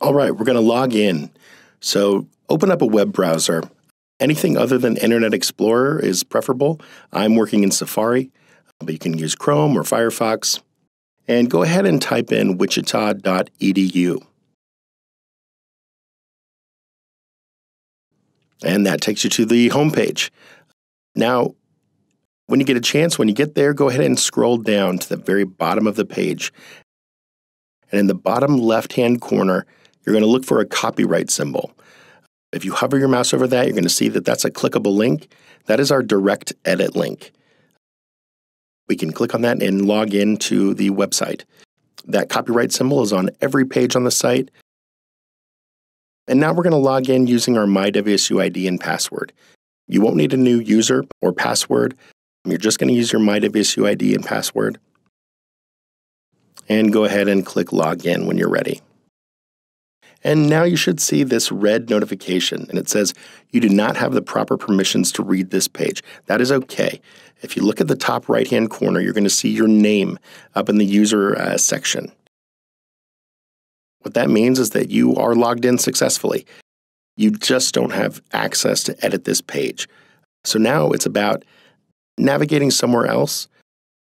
All right, we're going to log in. So open up a web browser. Anything other than Internet Explorer is preferable. I'm working in Safari, but you can use Chrome or Firefox. And go ahead and type in wichita.edu. And that takes you to the homepage. Now, when you get a chance, when you get there, go ahead and scroll down to the very bottom of the page. And in the bottom left hand corner, you're going to look for a copyright symbol. If you hover your mouse over that, you're going to see that that's a clickable link. That is our direct edit link. We can click on that and log in to the website. That copyright symbol is on every page on the site. And now we're going to log in using our MyWSU ID and password. You won't need a new user or password. You're just going to use your MyWSU ID and password. And go ahead and click Login when you're ready. And now you should see this red notification, and it says you do not have the proper permissions to read this page. That is okay. If you look at the top right hand corner, you're going to see your name up in the user uh, section. What that means is that you are logged in successfully. You just don't have access to edit this page. So now it's about navigating somewhere else,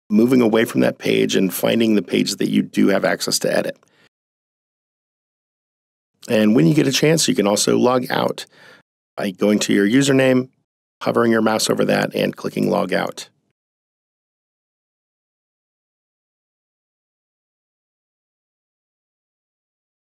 moving away from that page, and finding the page that you do have access to edit. And when you get a chance, you can also log out by going to your username, hovering your mouse over that, and clicking log out.